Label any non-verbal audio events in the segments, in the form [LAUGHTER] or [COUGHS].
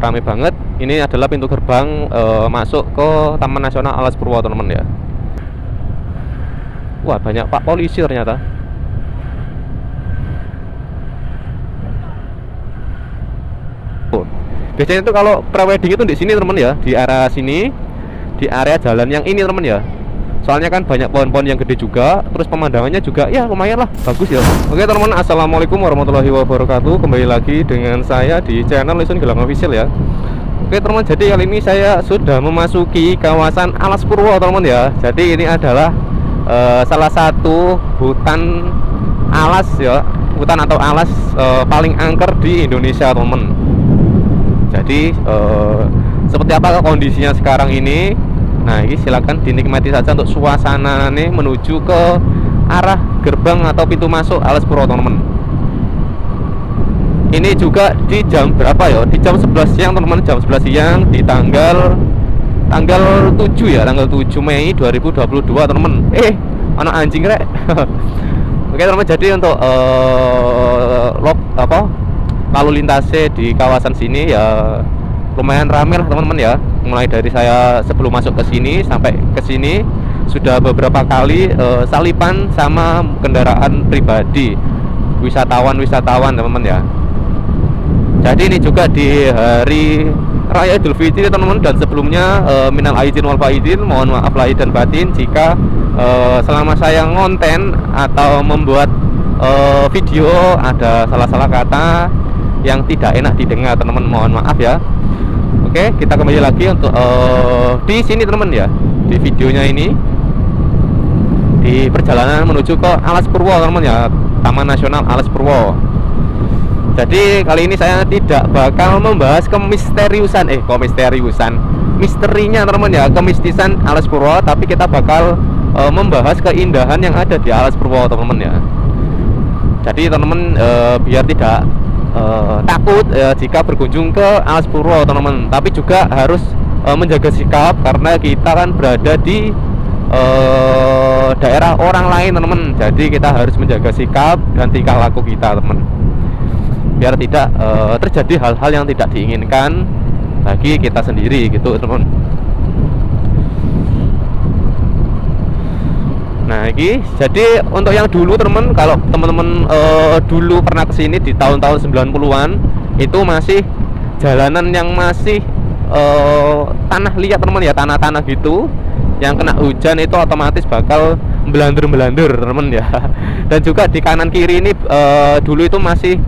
rame banget. Ini adalah pintu gerbang eh, masuk ke Taman Nasional Alas Purwo, teman-teman ya. Wah, banyak Pak polisi ternyata. Oh. Biasanya itu kalau prewedding itu di sini, teman ya, di area sini, di area jalan yang ini, teman ya. Soalnya kan banyak pohon-pohon yang gede juga, terus pemandangannya juga ya lumayan lah, bagus ya. Oke teman-teman, assalamualaikum warahmatullahi wabarakatuh. Kembali lagi dengan saya di channel Lison Gelang Official ya. Oke teman, jadi kali ini saya sudah memasuki kawasan Alas Purwo teman ya. Jadi ini adalah eh, salah satu hutan alas ya, hutan atau alas eh, paling angker di Indonesia teman. Jadi eh, seperti apa kondisinya sekarang ini? Nah, ini silakan dinikmati saja untuk suasana nih menuju ke arah gerbang atau pintu masuk Alas Purwo, teman-teman. Ini juga di jam berapa ya? Di jam 11 siang, teman-teman. Jam 11 siang di tanggal tanggal 7 ya, tanggal 7 Mei 2022, teman-teman. Eh, anak anjing rek. [LAUGHS] Oke, teman-teman. Jadi untuk eh lok apa? Lalu lintasnya di kawasan sini ya lumayan ramai lah teman-teman ya. Mulai dari saya sebelum masuk ke sini sampai ke sini sudah beberapa kali eh, salipan sama kendaraan pribadi. Wisatawan-wisatawan teman-teman ya. Jadi ini juga di hari Raya Idul Fitri teman-teman dan sebelumnya eh, minal aidin wal faidin mohon maaf lahir dan batin jika eh, selama saya ngonten atau membuat video ada salah-salah kata yang tidak enak didengar teman-teman mohon maaf ya Oke, kita kembali lagi untuk uh, di sini teman ya. Di videonya ini di perjalanan menuju ke Alas Purwo teman ya, Taman Nasional Alas Purwo. Jadi kali ini saya tidak bakal membahas kemisteriusan eh kemisteriusan misterinya teman ya, kemistisan Alas Purwo, tapi kita bakal uh, membahas keindahan yang ada di Alas Purwo teman-teman ya. Jadi teman-teman uh, biar tidak uh, takut uh, jika berkunjung ke Alas Purwo teman-teman. Tapi juga harus uh, menjaga sikap karena kita kan berada di uh, daerah orang lain teman-teman. Jadi kita harus menjaga sikap dan tingkah laku kita teman. Biar tidak uh, terjadi hal-hal yang tidak diinginkan bagi kita sendiri gitu teman Nah, ini jadi untuk yang dulu teman, kalau teman-teman uh, dulu pernah ke sini di tahun-tahun 90-an itu masih jalanan yang masih uh, tanah liat teman ya, tanah-tanah gitu. Yang kena hujan itu otomatis bakal belander-belander teman ya. [LAUGHS] Dan juga di kanan kiri ini uh, dulu itu masih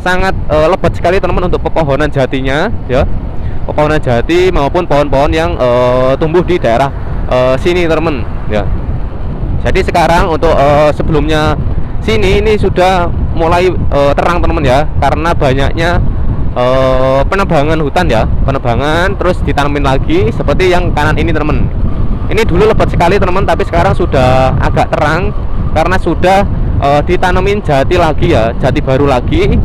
sangat uh, lebat sekali teman untuk pepohonan jatinya ya. Pepohonan jati maupun pohon-pohon yang uh, tumbuh di daerah uh, sini teman ya jadi sekarang untuk uh, sebelumnya sini ini sudah mulai uh, terang teman ya. Karena banyaknya uh, penebangan hutan ya. Penebangan terus ditanamin lagi seperti yang kanan ini teman ini dulu lebat sekali teman tapi sekarang sudah agak terang karena sudah uh, ditanamin jati lagi ya. Jati baru lagi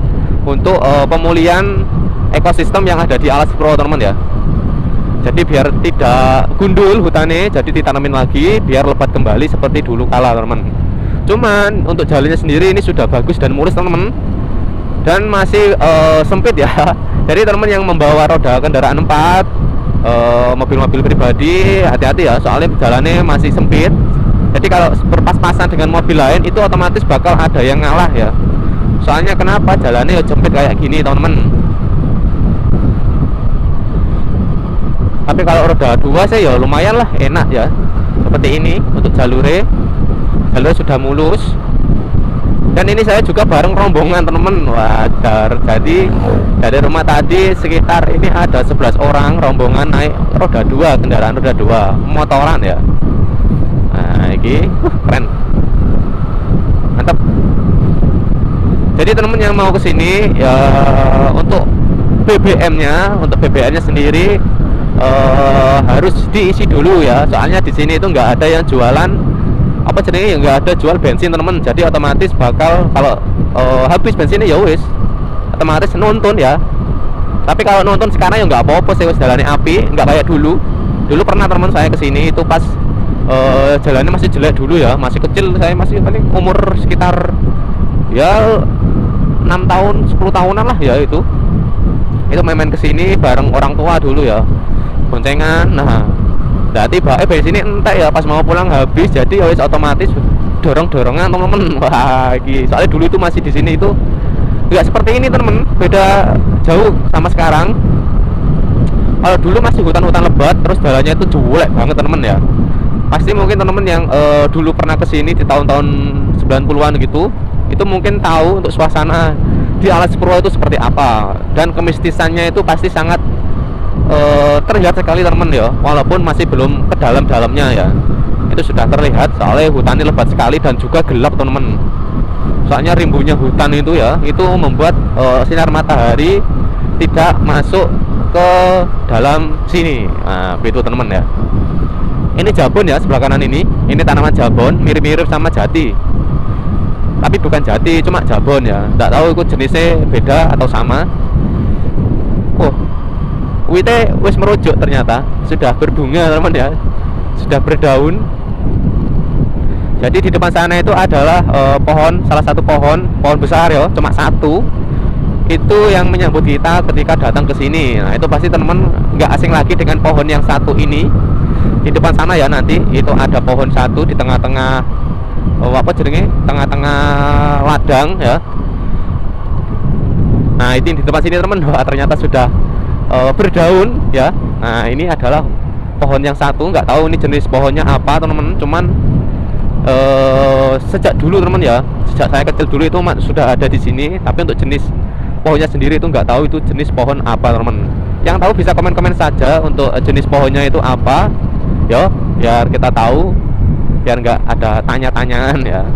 untuk uh, pemulihan ekosistem yang ada di Alas Pro teman ya jadi biar tidak gundul hutannya jadi ditanamin lagi biar lebat kembali seperti dulu kala teman cuman untuk jalannya sendiri ini sudah bagus dan mulus teman dan masih uh, sempit ya. [LAUGHS] Jadi teman yang membawa roda kendaraan 4 uh, mobil-mobil pribadi hati-hati ya soalnya jalannya masih sempit. Jadi kalau berpas-pasan dengan mobil lain itu otomatis bakal ada yang ngalah ya. Soalnya kenapa jalannya sempit kayak gini teman-teman tapi kalau roda dua sih ya lumayan lah enak ya. Seperti ini untuk jalurnya jalur sudah mulus. Dan ini saya juga bareng rombongan teman wajar. Jadi dari rumah tadi sekitar ini ada 11 orang rombongan naik roda dua kendaraan roda dua. Motoran ya. Nah ini. Uh, keren. Mantap. Jadi teman-teman yang mau ke sini ya untuk BBM nya untuk BBM nya sendiri uh, harus diisi dulu ya. Soalnya di sini itu nggak ada yang jualan apa jenisnya nggak ada jual bensin teman jadi otomatis bakal kalau uh, habis bensinnya ya wis otomatis nonton ya. Tapi kalau nonton sekarang ya nggak apa-apa sih jalannya api nggak kayak dulu. Dulu pernah teman saya ke sini itu pas uh, jalannya masih jelek dulu ya. Masih kecil saya masih paling umur sekitar ya 6 tahun 10 tahunan lah ya itu. Itu main-main ke sini bareng orang tua dulu ya boncengan nah. Nah, tiba eh sini entek ya pas mau pulang habis jadi ya otomatis dorong dorongan teman-teman. [LAUGHS] Wah soalnya dulu itu masih di sini itu nggak seperti ini teman beda jauh sama sekarang. Kalau dulu masih hutan-hutan lebat terus jalannya itu jelek banget teman ya. Pasti mungkin teman-teman yang uh, dulu pernah ke sini di tahun-tahun 90-an gitu itu mungkin tahu untuk suasana di Alas Purwo itu seperti apa. Dan kemistisannya itu pasti sangat uh, terlihat sekali teman ya. Walaupun masih belum ke dalam-dalamnya ya. Itu sudah terlihat soalnya hutannya lebat sekali dan juga gelap teman soalnya rimbunya hutan itu ya itu membuat uh, sinar matahari tidak masuk ke dalam sini. Nah itu teman ya. Ini jabon ya sebelah kanan ini. Ini tanaman jabon mirip-mirip sama jati. Tapi bukan jati cuma jabon ya. Tidak tahu itu jenisnya beda atau sama. Oh wite wis merujuk ternyata. Sudah berbunga teman ya. Sudah berdaun. Jadi di depan sana itu adalah uh, pohon salah satu pohon pohon besar ya. Cuma satu. Itu yang menyambut kita ketika datang ke sini. Nah itu pasti teman nggak asing lagi dengan pohon yang satu ini. Di depan sana ya nanti itu ada pohon satu di tengah-tengah oh, apa jenenge? Tengah-tengah ladang ya. Nah ini di depan sini teman wah ternyata sudah uh, berdaun ya. Nah ini adalah pohon yang satu. Nggak tahu ini jenis pohonnya apa teman-teman. Cuman uh, sejak dulu teman ya. Sejak saya kecil dulu itu sudah ada di sini. Tapi untuk jenis pohonnya sendiri itu nggak tahu itu jenis pohon apa teman yang tahu bisa komen-komen saja untuk jenis pohonnya itu apa. Ya biar kita tahu. Biar nggak ada tanya-tanyaan ya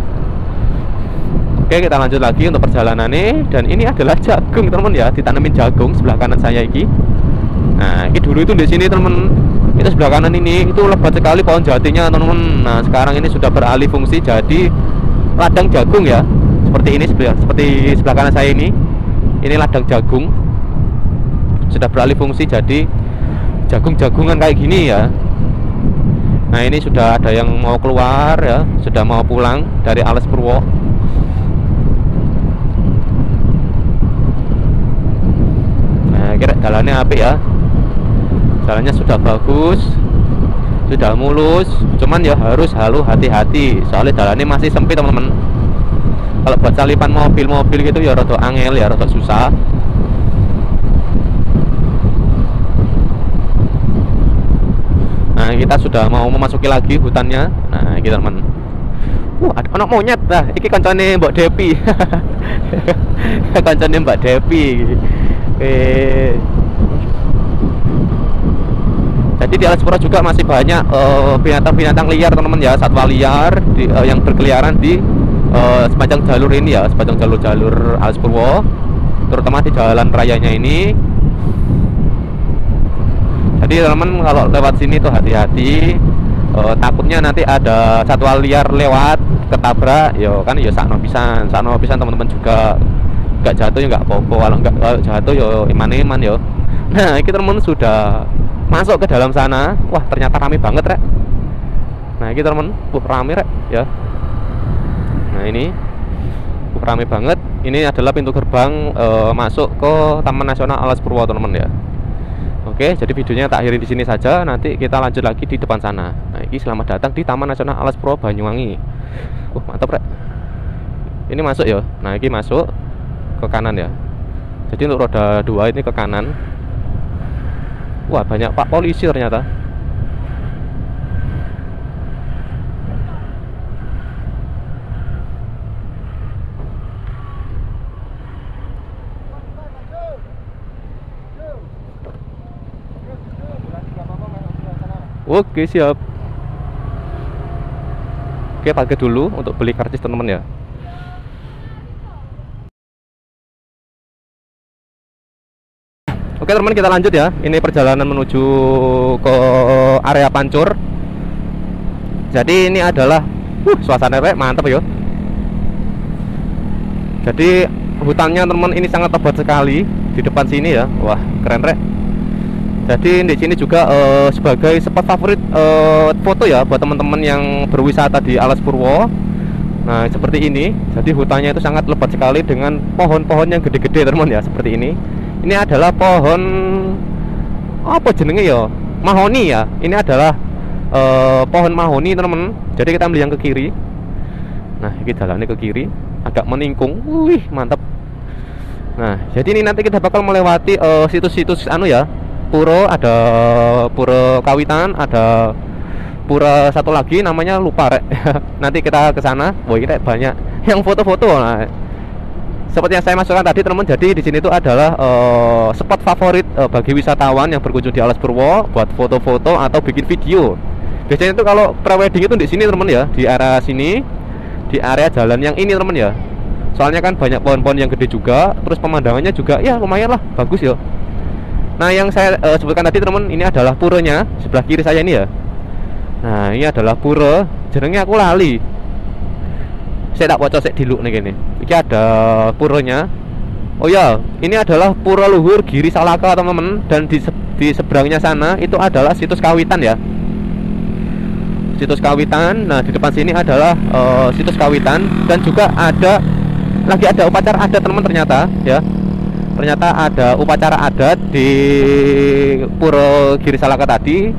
Oke kita lanjut lagi untuk perjalanan ini dan ini adalah jagung teman ya. Ditanamin jagung sebelah kanan saya ini. Nah ini dulu itu di sini teman itu sebelah kanan ini. Itu lebat sekali pohon jatinya teman-teman. Nah sekarang ini sudah beralih fungsi jadi ladang jagung ya. Seperti ini seperti sebelah kanan saya ini. Ini ladang jagung. Sudah beralih fungsi jadi jagung-jagungan kayak gini ya. Nah ini sudah ada yang mau keluar ya. Sudah mau pulang dari Alas Purwo kira jalannya api ya jalannya sudah bagus sudah mulus cuman ya harus halu hati-hati soalnya jalannya masih sempit teman-teman kalau buat salipan mobil-mobil gitu ya rada angel ya rada susah nah kita sudah mau memasuki lagi hutannya nah kita teman Wah, ada anak monyet lah. Iki kancane Mbak Depi. [LAUGHS] kancane Mbak Depi. Jadi di Alaspura juga masih banyak eh, binatang-binatang uh, liar teman-teman ya, satwa liar di, uh, yang berkeliaran di uh, sepanjang jalur ini ya, sepanjang jalur-jalur Alaspurwo, terutama di jalan rayanya ini. Jadi teman-teman kalau lewat sini tuh hati-hati, uh, takutnya nanti ada satwa liar lewat ketabrak, yo kan yo sakno pisan, sakno pisan teman-teman juga nggak jatuh ya nggak apa-apa kalau nggak kalau jatuh ya iman-iman ya nah ini teman sudah masuk ke dalam sana wah ternyata rame banget rek nah ini teman wah rame rek ya nah ini wah, rame banget ini adalah pintu gerbang e, masuk ke Taman Nasional Alas Purwo teman ya Oke, jadi videonya tak akhiri di sini saja. Nanti kita lanjut lagi di depan sana. Nah, ini selamat datang di Taman Nasional Alas Purwo Banyuwangi. Uh, mantap, Rek. Ini masuk ya. Nah, ini masuk ke kanan ya. Jadi untuk roda dua ini ke kanan. Wah banyak pak polisi ternyata. Oke siap. Oke pakai dulu untuk beli karcis teman-teman ya Oke teman kita lanjut ya. Ini perjalanan menuju ke area Pancur. Jadi ini adalah uh, Suasana rek mantap ya Jadi hutannya teman ini sangat lebat sekali Di depan sini ya. Wah keren rek. Jadi di sini juga uh, sebagai spot favorit uh, foto ya Buat teman-teman yang berwisata di Alas Purwo. Nah seperti ini. Jadi hutannya itu sangat lebat sekali dengan pohon-pohon yang gede-gede teman ya Seperti ini ini adalah pohon apa jenenge ya? Mahoni ya? Ini adalah uh, pohon mahoni teman-teman. Jadi kita ambil yang ke kiri. Nah ini jalannya ke kiri. Agak meningkung. Wih mantap nah jadi ini nanti kita bakal melewati eh, situs-situs uh, anu ya. Pura ada pura kawitan ada pura satu lagi namanya lupa rek. [LAUGHS] Nanti kita ke sana. Wah kita banyak. Yang foto-foto nah seperti yang saya masukkan tadi teman-teman jadi di sini itu adalah uh, spot favorit uh, bagi wisatawan yang berkunjung di Alas Purwo buat foto-foto atau bikin video. Biasanya itu kalau prewedding itu di sini teman ya. Di area sini di area jalan yang ini teman ya. Soalnya kan banyak pohon-pohon yang gede juga terus pemandangannya juga ya lumayan lah bagus ya. Nah yang saya uh, sebutkan tadi teman ini adalah puranya sebelah kiri saya ini ya. Nah ini adalah pura jenengnya aku lali saya tak bocor saya diluk nih gini ini ada puranya oh ya ini adalah pura luhur Giri Salaka teman-teman. Dan di, di seberangnya sana itu adalah situs kawitan ya. Situs kawitan. Nah di depan sini adalah uh, situs kawitan. Dan juga ada lagi ada upacara adat teman ternyata ya. Ternyata ada upacara adat di Pura Giri Salaka tadi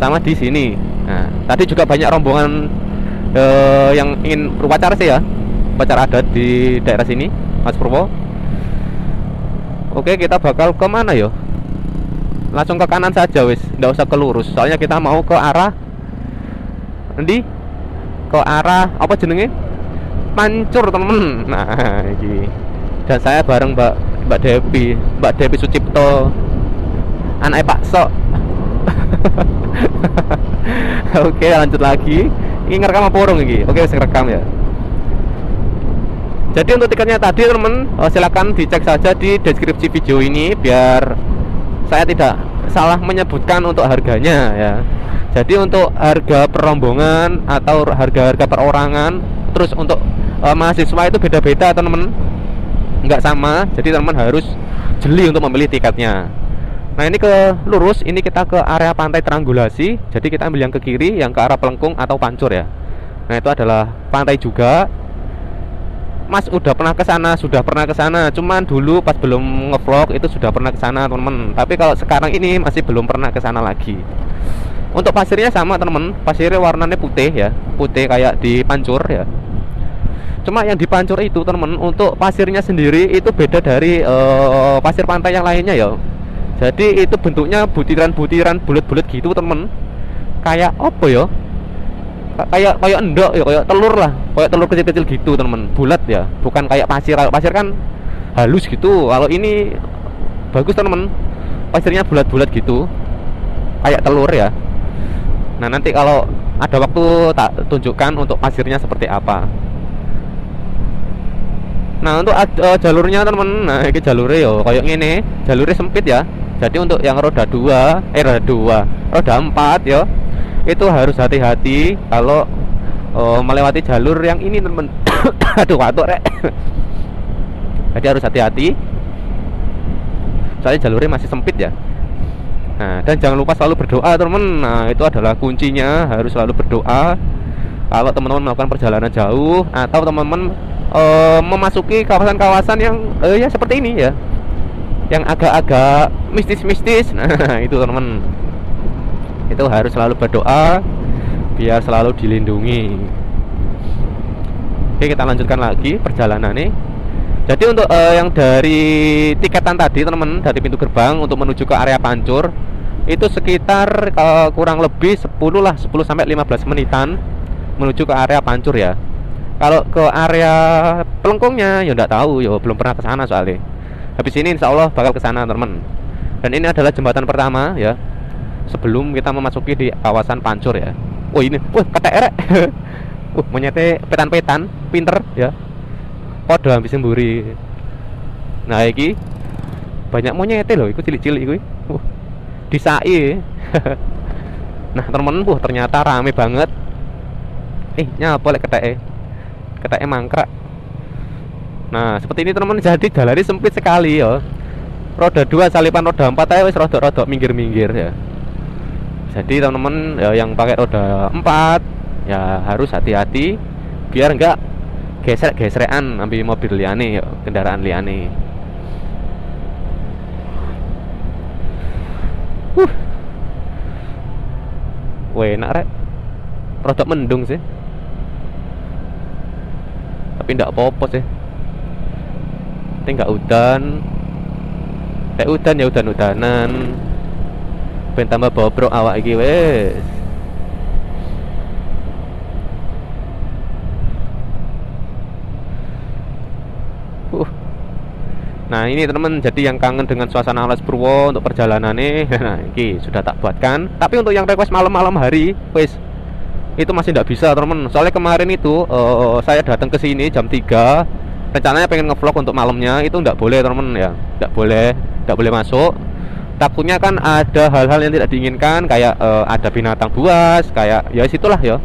sama di sini. Nah tadi juga banyak rombongan uh, yang ingin upacara sih ya. Upacara adat di daerah sini Mas Purwo. Oke kita bakal ke mana yo? Langsung ke kanan saja wis. Nggak usah ke lurus soalnya kita mau ke arah nanti ke arah apa jenenge? Pancur temen nah ini dan saya bareng mbak mbak Devi mbak Devi Sucipto. Anak Pak Sok. [LAUGHS] Oke lanjut lagi ini ngerekam apa orang ini? Oke saya rekam ya. Jadi untuk tiketnya tadi teman oh, silakan dicek saja di deskripsi video ini biar saya tidak salah menyebutkan untuk harganya ya. Jadi untuk harga perombongan atau harga-harga perorangan terus untuk uh, mahasiswa itu beda-beda teman-teman. Nggak sama jadi teman harus jeli untuk memilih tiketnya Nah ini ke lurus, ini kita ke area pantai Tranggulasi. Jadi kita ambil yang ke kiri, yang ke arah Pelengkung atau Pancur ya. Nah itu adalah pantai juga. Mas udah pernah ke sana, sudah pernah ke sana. Cuman dulu pas belum ngevlog itu sudah pernah ke sana teman-teman. Tapi kalau sekarang ini masih belum pernah ke sana lagi. Untuk pasirnya sama teman-teman, pasirnya warnanya putih ya, putih kayak di Pancur ya. Cuma yang di Pancur itu teman-teman, untuk pasirnya sendiri itu beda dari uh, pasir pantai yang lainnya ya jadi itu bentuknya butiran-butiran bulat-bulat gitu temen. Kayak apa ya? Kayak kayak endok ya kayak telur lah. Kayak telur kecil-kecil gitu temen. Bulat ya bukan kayak pasir. Pasir kan halus gitu. Kalau ini bagus temen. Pasirnya bulat-bulat gitu. Kayak telur ya. Nah nanti kalau ada waktu tak tunjukkan untuk pasirnya seperti apa. Nah untuk uh, jalurnya temen. Nah ini jalurnya yo kayak gini jalurnya sempit ya jadi untuk yang roda dua eh roda dua roda empat ya itu harus hati-hati kalau oh, melewati jalur yang ini temen [COUGHS] aduh watuk rek. [COUGHS] Jadi harus hati-hati. Soalnya jalurnya masih sempit ya. Nah dan jangan lupa selalu berdoa teman nah itu adalah kuncinya harus selalu berdoa. Kalau teman-teman melakukan perjalanan jauh atau teman-teman uh, memasuki kawasan-kawasan yang uh, ya seperti ini ya yang agak-agak mistis-mistis. [LAUGHS] Nah itu teman itu harus selalu berdoa biar selalu dilindungi. Oke kita lanjutkan lagi perjalanan nih. Jadi untuk uh, yang dari tiketan tadi teman dari pintu gerbang untuk menuju ke area pancur itu sekitar uh, kurang lebih 10 lah 10 sampai 15 menitan menuju ke area pancur ya. Kalau ke area pelengkungnya ya enggak tahu ya belum pernah ke sana soalnya habis ini insya Allah bakal ke sana teman dan ini adalah jembatan pertama ya. Sebelum kita memasuki di kawasan Pancur ya. Oh ini. Wah KTR uh [LAUGHS] menyete petan-petan pinter ya. Kode habis semburi nah iki banyak monyet loh ikut cilik-cilik itu uh, disai [LAUGHS] nah temen buh ternyata rame banget. Eh nyapa lek keteke keteke mangkrak Nah, seperti ini teman-teman jadi galeri sempit sekali ya. Roda 2 salipan roda 4 aja wis rodok-rodok minggir-minggir ya. Jadi teman-teman ya, yang pakai roda 4 ya harus hati-hati biar enggak gesrek-gesrekan ambil mobil liane ya, kendaraan liane. uh Wah enak rek Rodok mendung sih Tapi ndak apa-apa sih Tapi nggak udan Kayak udan ya udan-udanan Ben tambah bobrok awak iki wes. Uh. Nah ini teman jadi yang kangen dengan suasana Alas Purwo untuk perjalanan nih [LAUGHS] Nah ini sudah tak buatkan. Tapi untuk yang request malam-malam hari Wes. Itu masih tidak bisa teman Soalnya kemarin itu uh, saya datang ke sini jam 3 Rencananya pengen ngevlog untuk malamnya Itu nggak boleh teman ya. Nggak boleh nggak boleh masuk. Takutnya kan ada hal-hal yang tidak diinginkan Kayak uh, ada binatang buas Kayak ya situlah ya.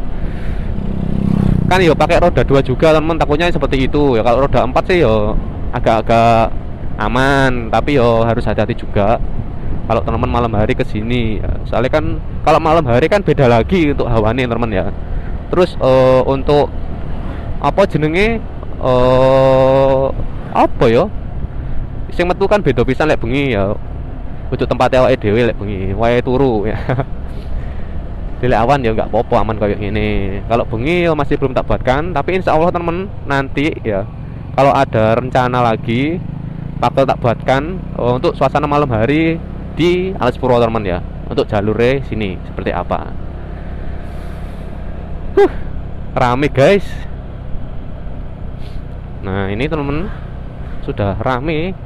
Kan ya pakai roda dua juga teman takutnya seperti itu. Ya kalau roda empat sih ya agak-agak aman tapi yo harus hati-hati juga. Kalau teman malam hari ke sini ya. soalnya kan kalau malam hari kan beda lagi untuk hawanya teman ya. Terus uh, untuk apa jenenge uh, apa ya sing metu kan beda pisan lek bengi ya untuk tempat awake dhewe lek bengi wae turu [LAUGHS] ya Dile awan ya nggak popo aman kayak gini. Kalau bengi ya masih belum tak buatkan, tapi insya Allah teman nanti ya kalau ada rencana lagi bakal tak buatkan uh, untuk suasana malam hari di Alas Purwo teman ya untuk jalurnya sini seperti apa. Huh, rame guys. Nah ini teman sudah rame.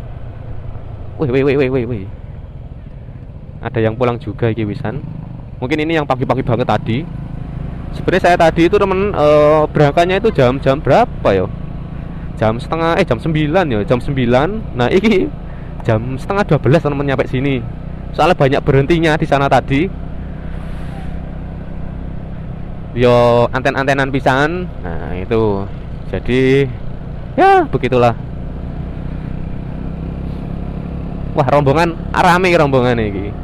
Wih wih wih wih wih wih. Ada yang pulang juga iki wisan. Mungkin ini yang pagi-pagi banget tadi. Sebenarnya saya tadi itu temen e, berangkatnya itu jam-jam berapa ya? Jam setengah eh jam 9 ya jam 9 nah ini jam setengah 12 temen nyampe sini. Soalnya banyak berhentinya di sana tadi. Yo anten-antenan pisan. Nah itu. Jadi ya begitulah. Wah rombongan rame rombongan ini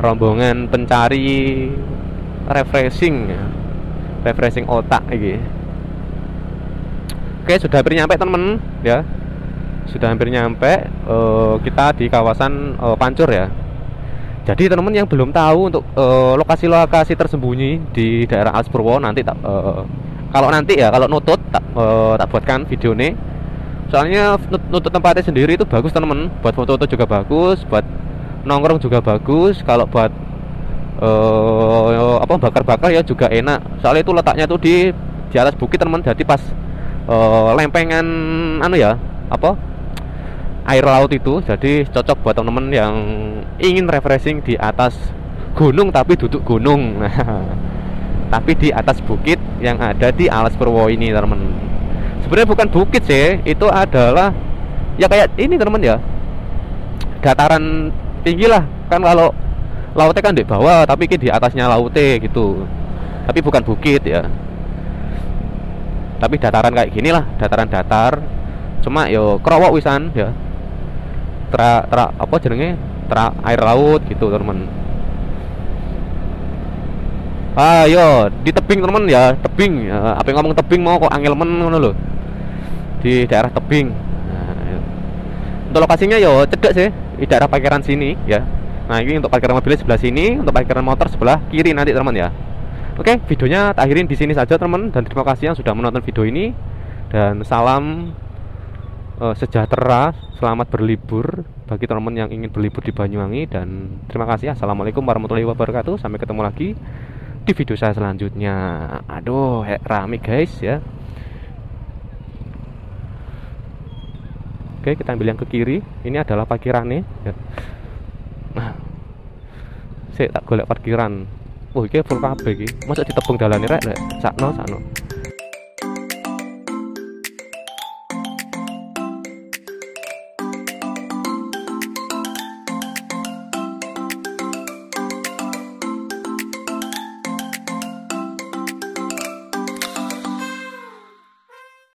rombongan pencari refreshing ya. refreshing otak ini oke sudah hampir nyampe temen ya. Sudah hampir nyampe uh, kita di kawasan uh, Pancur ya. Jadi teman-teman yang belum tahu untuk lokasi-lokasi uh, tersembunyi di daerah Aspurwo nanti tak uh, kalau nanti ya kalau nutut tak, uh, tak buatkan video nih soalnya nutut tempatnya sendiri itu bagus teman-teman. Buat foto-foto juga bagus buat nongkrong juga bagus. Kalau buat uh, apa bakar-bakar ya juga enak. Soalnya itu letaknya tuh di di atas bukit teman jadi pas uh, lempengan anu ya apa air laut itu. Jadi cocok buat teman-teman yang ingin refreshing di atas gunung tapi duduk gunung. [LAUGHS] Tapi di atas bukit yang ada di Alas Purwo ini teman. Sebenarnya bukan bukit sih itu adalah ya kayak ini teman ya. Dataran tinggi lah kan kalau lautnya kan di bawah tapi di atasnya lautnya gitu. Tapi bukan bukit ya. Tapi dataran kayak gini lah dataran datar cuma yo kerowok wisan ya. Tra, tra apa jenenge? Tra air laut gitu teman ayo di tebing teman ya tebing. Ya, apa yang ngomong tebing mau kok angel men ngono loh di daerah tebing. Nah, ya. untuk lokasinya yo cedek sih. Di daerah parkiran sini ya. Nah ini untuk parkiran mobil sebelah sini untuk parkiran motor sebelah kiri nanti teman ya. Oke videonya akhirin di sini saja teman dan terima kasih yang sudah menonton video ini. Dan salam uh, sejahtera selamat berlibur bagi teman teman yang ingin berlibur di Banyuwangi. Dan terima kasih. Assalamualaikum warahmatullahi wabarakatuh. Sampai ketemu lagi di video saya selanjutnya aduh rame guys ya Oke, kita ambil yang ke kiri. Ini adalah parkirannya. Ya. Nah, saya tak golek parkiran. Oh, iki full kabeh iki. Masa ditebung dalane rek, rek. Sakno, sakno.